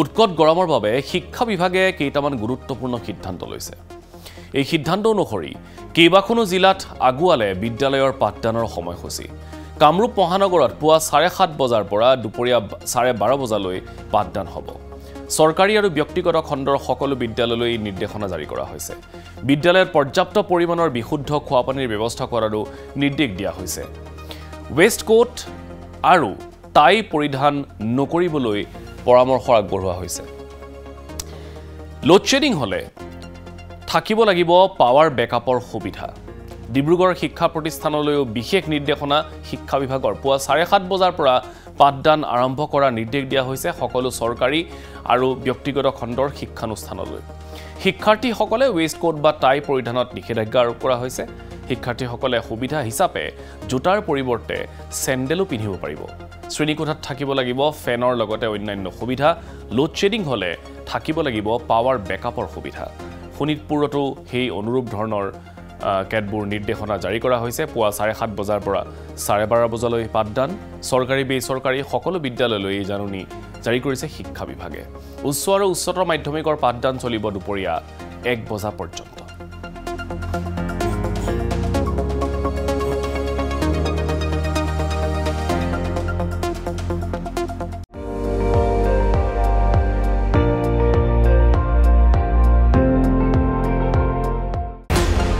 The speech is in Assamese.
উৎকট গৰমৰ বাবে শিক্ষা বিভাগে কেইটামান গুৰুত্বপূৰ্ণ সিদ্ধান্ত লৈছে। এই সিদ্ধান্ত অনুসৰি কেইবাখনো জিলাত আগুৱালে বিদ্যালয়ৰ পাঠদানৰ সময়সূচী। কামৰূপ মহানগৰত পুৱা চাৰে সাত বজাৰ পৰা দুপৰীয়া চাৰে বাৰ বজালৈ পাঠদান হ'ব। চৰকাৰী আৰু ব্যক্তিগত খণ্ডৰ সকলো বিদ্যালয়লৈ এই নিৰ্দেশনা জাৰি কৰা হৈছে। বিদ্যালয়ত পৰ্যাপ্ত পৰিমাণৰ বিশুদ্ধ খোৱাপানীৰ ব্যৱস্থা কৰাৰো নিৰ্দেশ দিয়া হৈছে। ৱেষ্ট কোট আৰু টাই পৰিধান নকৰিবলৈ পৰামৰ্শ আগবঢ়োৱা হৈছে। লোডশ্বেডিং হ'লে থাকিব লাগিব পাৱাৰ বেকআপৰ সুবিধা। ডিব্ৰুগড় শিক্ষা প্ৰতিষ্ঠানলৈও বিশেষ নিৰ্দেশনা শিক্ষা বিভাগৰ পুৱা চাৰে সাত বজাৰ পৰা পাঠদান আৰম্ভ কৰাৰ নিৰ্দেশ দিয়া হৈছে সকলো চৰকাৰী আৰু ব্যক্তিগত খণ্ডৰ শিক্ষানুষ্ঠানলৈ। শিক্ষাৰ্থীসকলে ৱেষ্ট কোট বা টাই পৰিধানত নিষেধাজ্ঞা আৰোপ কৰা হৈছে। শিক্ষাৰ্থীসকলে সুবিধা হিচাপে জোতাৰ পৰিৱৰ্তে চেণ্ডেলো পিন্ধিব পাৰিব। শ্ৰেণীকোঠাত থাকিব লাগিব ফেনৰ লগতে অন্যান্য সুবিধা। লোডশ্বেডিং হ'লে থাকিব লাগিব পাৱাৰ বেকআপৰ সুবিধা। শোণিতপুৰতো সেই অনুৰূপ ধৰণৰ কেতবোৰ নিৰ্দেশনা জাৰি কৰা হৈছে। পুৱা চাৰে সাত বজাৰ পৰা চাৰে বাৰ বজালৈ পাঠদান। চৰকাৰী বেচৰকাৰী সকলো বিদ্যালয়লৈ এই জাননী জাৰি কৰিছে শিক্ষা বিভাগে। উচ্চ আৰু উচ্চতৰ মাধ্যমিকৰ পাঠদান চলিব দুপৰীয়া এক বজা পৰ্যন্ত।